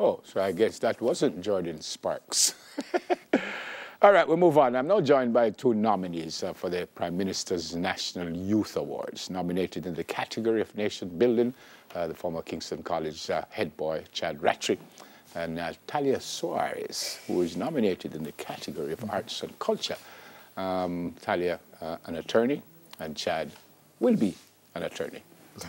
Oh, so I guess that wasn't Jordin Sparks. All right, we'll move on. I'm now joined by two nominees uh, for the Prime Minister's National Youth Awards, nominated in the category of nation building, uh, the former Kingston College uh, head boy, Chad Rattray, and uh, Talia Suarez, who is nominated in the category of arts and culture. Um, Talia, uh, an attorney, and Chad will be an attorney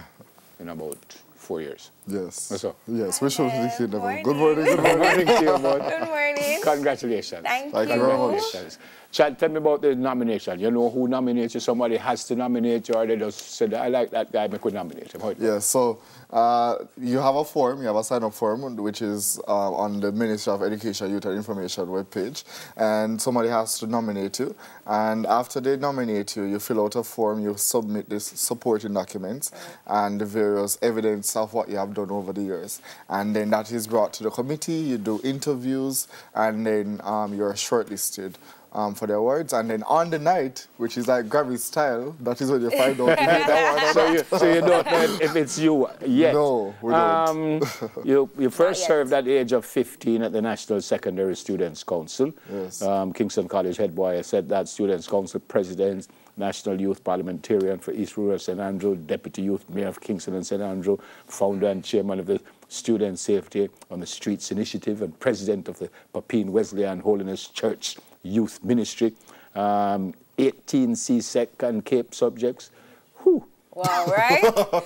in about four years. Yes. What's up? Yes, we should Hello. think Good about Good morning, good Good morning. morning to you, bud. Good morning. Congratulations. Thank Thank you you. very much. Congratulations. Chad, tell me about the nomination. You know who nominates you? Somebody has to nominate you, or they just said, I like that guy, make we nominate him. Yeah, so uh, you have a form, you have a sign-up form, which is uh, on the Ministry of Education, Youth and Information webpage, and somebody has to nominate you. And after they nominate you, you fill out a form, you submit this supporting documents and the various evidence of what you have done over the years. And then that is brought to the committee, you do interviews, and then um, you're shortlisted. Um, for the awards, and then on the night, which is like Grammy style, that is when you find out. if you that one So you, so you don't know if it's you yet? No, we don't. Um, you, you first served at the age of 15 at the National Secondary Students Council. Yes. Um, Kingston College head boy, I said that, Students Council President, National Youth Parliamentarian for East Rural St. Andrew, Deputy Youth Mayor of Kingston and St. Andrew, founder and chairman of the Student Safety on the Streets Initiative, and president of the Papine Wesleyan Holiness Church Youth Ministry. Um, 18 CSEC and CAPE subjects. Whew. Wow, right?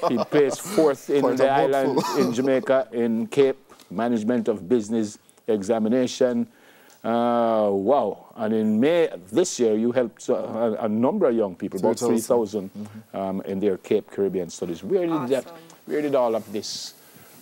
He placed fourth in Quite the island in Jamaica in CAPE Management of Business Examination. Uh, wow. And in May this year, you helped uh, a, a number of young people, about 3,000. 3,000, um, in their CAPE Caribbean studies. Where did, that, where did all of this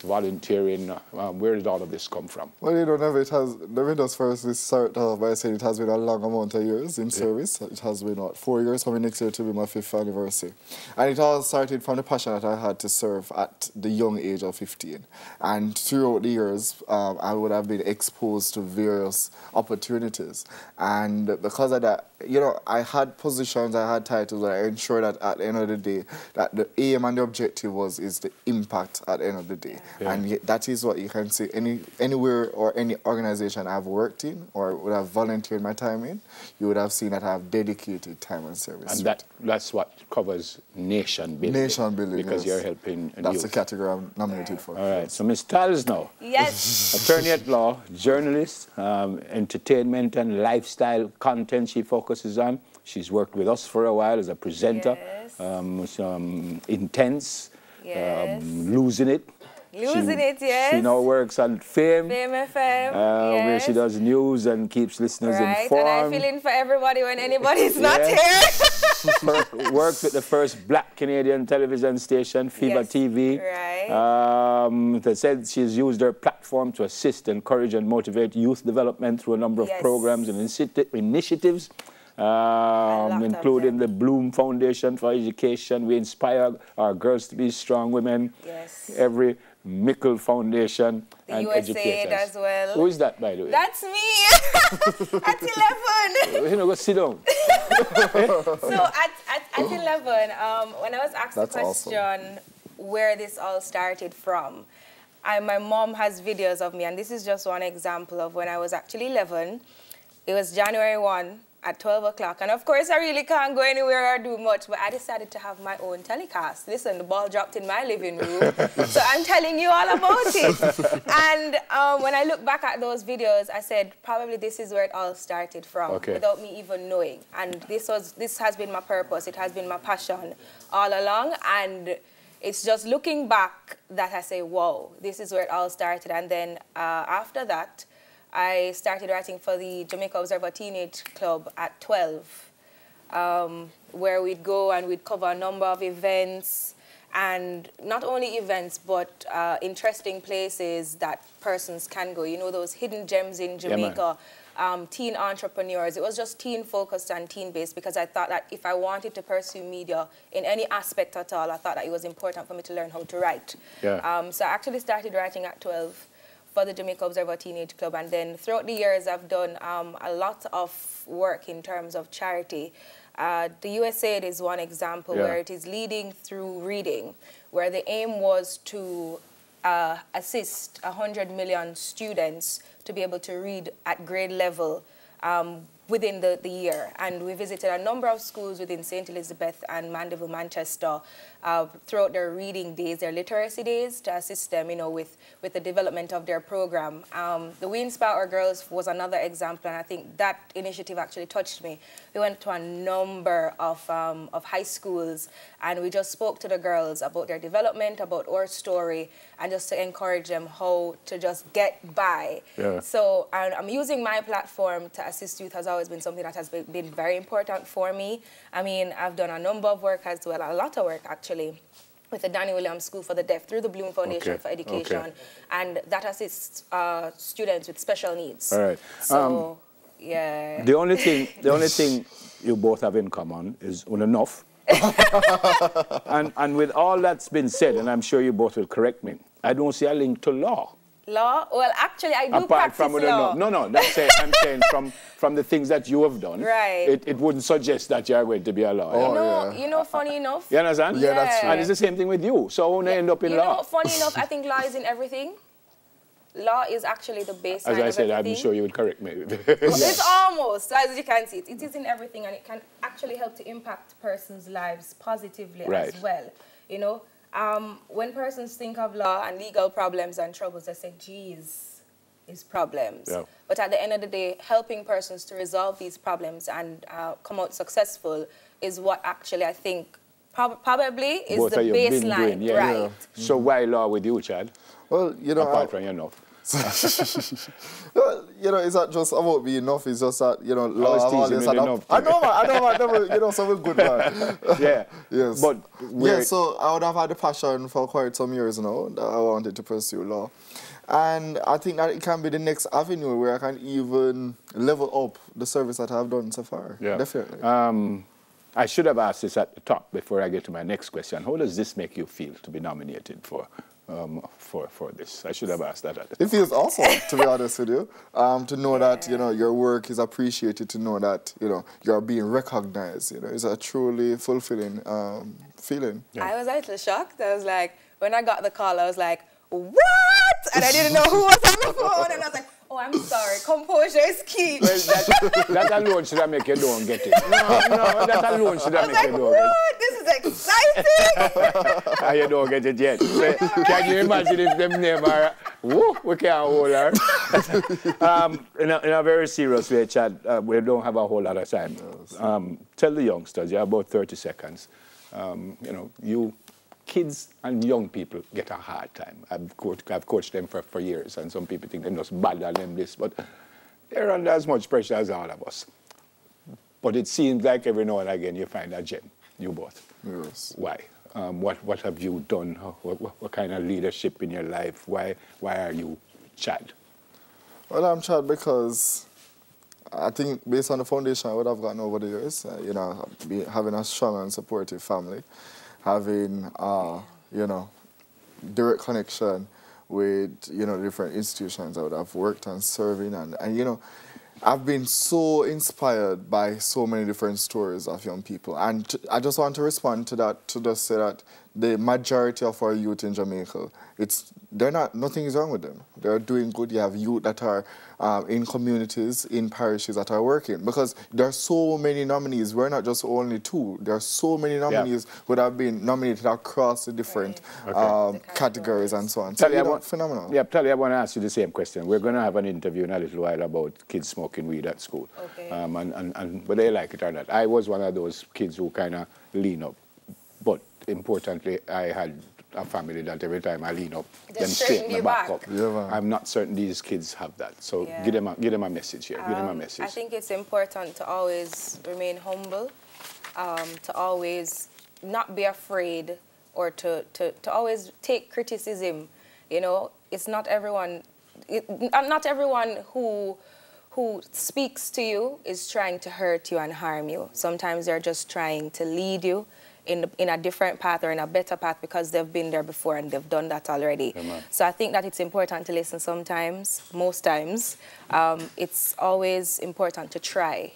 volunteering, um, where did all of this come from? Well, you know, never it has. Never does first. This start off by saying it has been a long amount of years in service. It has been what four years. Coming next year to be my fifth anniversary, and it all started from the passion that I had to serve at the young age of 15. And throughout the years, um, I would have been exposed to various opportunities, and because of that, you know, I had positions, I had titles, I ensured that at the end of the day, that the aim and the objective was is the impact at the end of the day. Yeah. And that is what you can see any anywhere or any organization I've worked in or would have volunteered my time in, you would have seen that I have dedicated time and service. And that, that's what covers nation building. Nation building, Because yes. you're helping That's youth. the category I'm nominated for. All right, so Ms. Tals now. yes. attorney at law, journalist, um, entertainment and lifestyle content she focuses on. She's worked with us for a while as a presenter. Yes. Um, some intense, Yes. um, losing it. Losing She- it, yes. She now works on Fame, Fame FM. uh, where she does news and keeps listeners Right, and I informed. fill in for everybody when anybody's not here. Work- worked with the first black Canadian television station, Fever Yes, TV. right. Um, they said she's used her platform to assist, encourage, and motivate youth development through a number of Yes. programs and initi- initiatives, um, including the. Bloom Foundation for Education. We inspire our girls to be strong women. Yes. Every Mickle Foundation The and USAID educators. as well. Who is that, by the way? That's me at 11. you know, go sit down. so at, at, at 11, um, when I was asked That's the awesome. question where this all started from, I, my mom has videos of me, and this is just one example of when I was actually 11. It was January 1 at 12 o'clock. And of course, I really can't go anywhere or do much, but I decided to have my own telecast. Listen, the ball dropped in my living room. so I'm telling you all about it. and um, when I look back at those videos, I said, probably this is where it all started from, Okay. without me even knowing. And this, was, this has been my purpose. It has been my passion all along. And it's just looking back that I say, whoa, this is where it all started. And then uh, after that, I started writing for the Jamaica Observer Teenage Club at 12, um, where we'd go and we'd cover a number of events, and not only events, but uh, interesting places that persons can go. You know, those hidden gems in Yeah. Jamaica, um, teen entrepreneurs. It was just teen focused and teen based because I thought that if I wanted to pursue media in any aspect at all, I thought that it was important for me to learn how to write. Yeah. Um, so I actually started writing at 12 for the Jamaica Observer Teenage Club. And then throughout the years, I've done um, a lot of work in terms of charity. Uh, the USAID is one example Yeah. where it is leading through reading, where the aim was to uh, assist 100 million students to be able to read at grade level um, within the, the year. And we visited a number of schools within St. Elizabeth and Mandeville, Manchester, uh, throughout their reading days, their literacy days, to assist them, you know, with, with the development of their program. Um, the We Inspire Our Girls was another example, and I think that initiative actually touched me. We went to a number of, um, of high schools, and we just spoke to the girls about their development, about our story, and just to encourage them how to just get by. Yeah. So and I'm using my platform to assist youth has always been something that has been, very important for me. I mean, I've done a number of work as well, a lot of work actually actually with the Danny Williams School for the Deaf through the Bloom Foundation okay. for Education, okay. and that assists uh, students with special needs. All right. So, um, yeah. The only thing, the only thing you both have in common is enough. and, and with all that's been said, and I'm sure you both will correct me, I don't see a link to law. Law? Well, actually, I do Apart practice from law. No, no, that's saying, I'm saying from, from the things that you have done, Right. it, it wouldn't suggest that you are going to be a lawyer. Oh, You know, oh, yeah. you know, funny enough. You understand? Yeah, that's true. And it's the same thing with you. So when I end up in you law, know, funny enough, I think law is in everything. Law is actually the baseline as I said, everything. I'm sure you would correct me. It's almost, as you can see, it, it is in everything and it can actually help to impact persons' lives positively Right. as well. You know, um, when persons think of law and legal problems and troubles, they say, geez, these problems. Yeah. But at the end of the day, helping persons to resolve these problems and uh, come out successful is what actually I think prob- probably is Both the of you been baseline. doing, yeah. right. Yeah. So why law with you, Chad? Well, you know, Apart I- from your enough. well, you know, it's not just about being enough. It's just that you know, law. was I've teasing always with had a- enough I know, man. I know, man. Never, you know, so we're good, man. Yeah. Yes. But yeah, so I would have had a passion for quite some years now that I wanted to pursue law. And I think that it can be the next avenue where I can even level up the service that I've done so far. Yeah. Definitely. Um, I should have asked this at the top before I get to my next question. How does this make you feel to be nominated for, um, for, for this? I should have asked that at the It feels awesome, to be honest with you. Um, to know that you know your work is appreciated, to know that you know you're being recognized. You know, it's a truly fulfilling um, feeling. Yeah. I was a little shocked. I was like, when I got the call, I was like, what? And I didn't know who was on the phone. And I was like, oh, I'm sorry. Composure is key. Well, that, that alone should have make you don't get it. No, no, that alone should I have make like, you don't get what? This is exciting. it. And you don't get it yet. So, can you imagine if them name are, woo, we can't hold her. um, in, a, in a very serious way, Chad, uh, we don't have a whole lot of time. Um, tell the youngsters, you have about 30 seconds. Um, you know, you kids and young people get a hard time. I've, coached, I've coached them for, for years, and some people think they're just bad at them this, but they're under as much pressure as all of us. But it seems like every now and again you find a gem, you both. Yes. Why? Um, what, what have you done? What, what, what kind of leadership in your life? Why, why are you Chad? Well, I'm Chad because I think based on the foundation I would have gotten over the years, uh, you know, be, having a strong and supportive family, having, uh, you know, direct connection with, you know, different institutions I would have worked and serving and, and you know, I've been so inspired by so many different stories of young people. And I just want to respond to that, to just say that the majority of our youth in Jamaica, it's, they're not, nothing is wrong with them. They're doing good. You have youth that are um, in communities, in parishes that are working. Because there are so many nominees. We're not just only two. There are so many nominees who have been nominated across the different Okay. um, The categories and so on. So, Tally, you know, want- phenomenal. Yeah, tell Tally, I want to ask you the same question. We're going to have an interview in a little while about kids smoking weed at school. Okay. Um, and, and, and whether they like it or not. I was one of those kids who kind of lean up. But importantly, I had a family that every time I lean up, Just then straighten straighten you me back, back. up. Yeah. I'm not certain these kids have that. So Yeah. give, them a, give them a message here. give them a Um, message. I think it's important to always remain humble, um, to always not be afraid, or to, to, to always take criticism. You know, it's not everyone, it, uh, not everyone who who speaks to you is trying to hurt you and harm you. Sometimes they're just trying to lead you in, in a different path or in a better path because they've been there before and they've done that already. So I think that it's important to listen sometimes, most times. Um, it's always important to try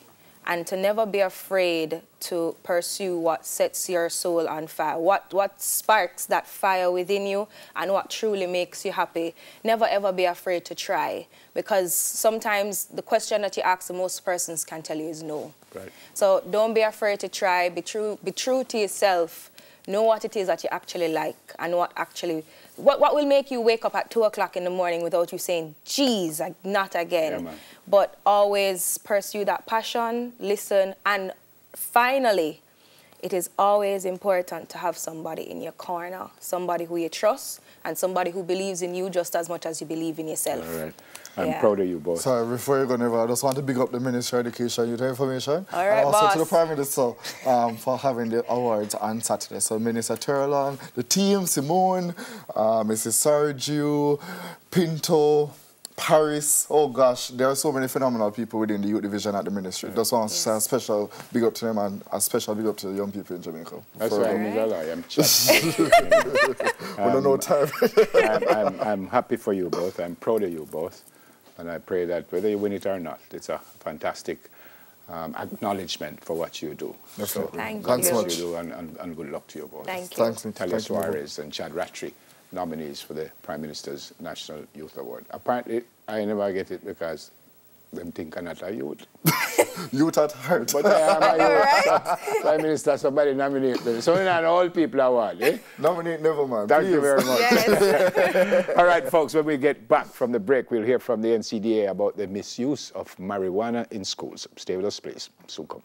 and to never be afraid to pursue what sets your soul on fire, what, what sparks that fire within you and what truly makes you happy. Never ever be afraid to try because sometimes the question that you ask the most persons can tell you is no. Right. So don't be afraid to try, be true, be true to yourself, know what it is that you actually like and what actually what, what will make you wake up at two o'clock in the morning without you saying, geez, like, not again. Yeah, but always pursue that passion, listen, and finally, it is always important to have somebody in your corner, somebody who you trust, and somebody who believes in you just as much as you believe in yourself. All right. I'm Yeah. proud of you both. Sorry, before you go, Neva, I just want to big up the Ministry of Education, Youth Information. All right, and also to the Prime Minister um, for having the awards on Saturday. So Minister Terrelonge, the team, Simone, uh, Mrs. Sergio, Pinto, Paris. Oh gosh, there are so many phenomenal people within the youth division at the ministry. Just want to say a special big up to them and a special big up to the young people in Jamaica. That's For- why I'm Alright. I am. We don't know time. I'm, I'm, I'm happy for you both. I'm proud of you both. And I pray that whether you win it or not, it's a fantastic um, acknowledgement for what you do. Definitely. Thank Thanks you. so what much. you do, and, and, and good luck to you both. Thank you. Thanks, Nick. Talia Thank you, Suarez and Chad Rattray, nominees for the Prime Minister's National Youth Award. Apparently, I never get it because them think I'm not a youth. Youth at heart. But I am a youth. Prime Minister, somebody nominate me. So not all people award, eh? Nominate never, man. Thank you very much. Yes. All right, folks, when we get back from the break, we'll hear from the NCDA about the misuse of marijuana in schools. Stay with us, please. Soon come.